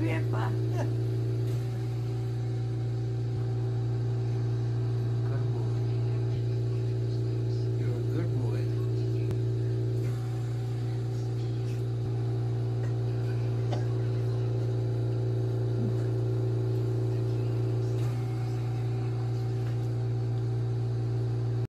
月半